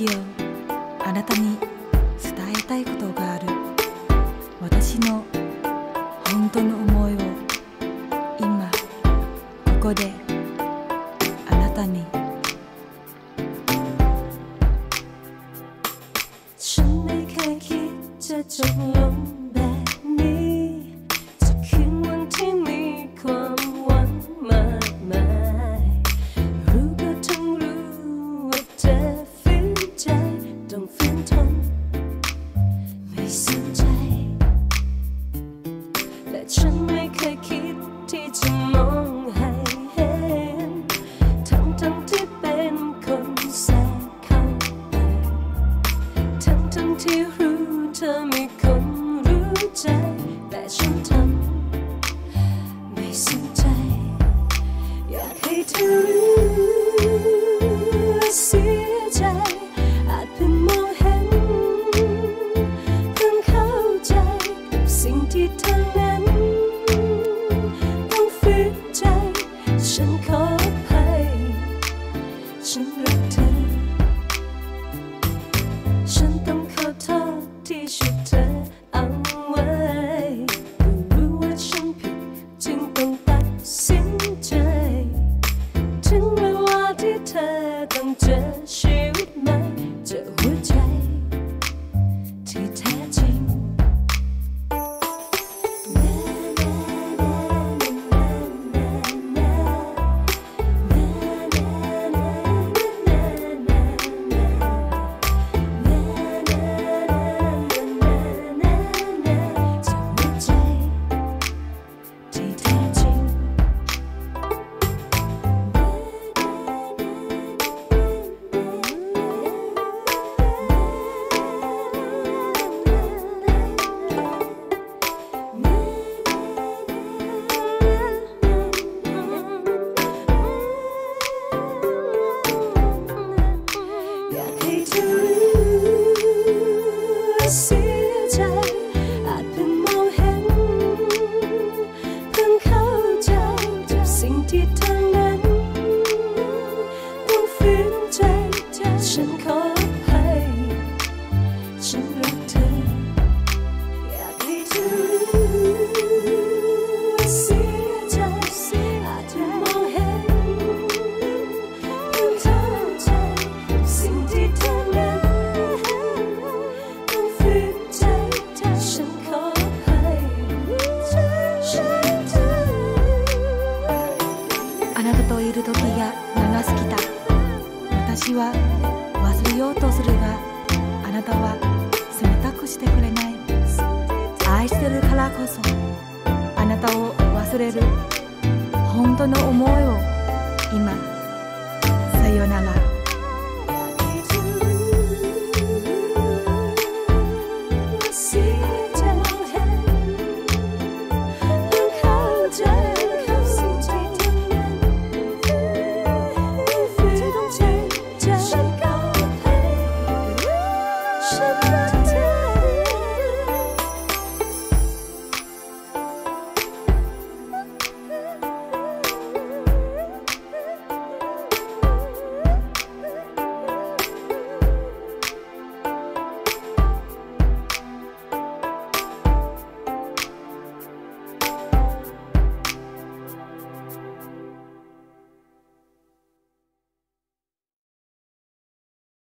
日あなたに伝えたいことがある。私の本当の思いを今ここであなたに แต่ฉันไม่เคยคิดที่จะมองให้เห็น ทั้งทั้งที่เป็นคนแสนขางใทั้งทั้งที่รู้เธอมีคนรู้ใจ แต่ฉันทำไม่สนใจ อยากให้เธอ あなたといる時が長すぎた。私は忘れようとするがあなたは冷たくしてくれない。愛してるからこそあなたを忘れる。本当の思いを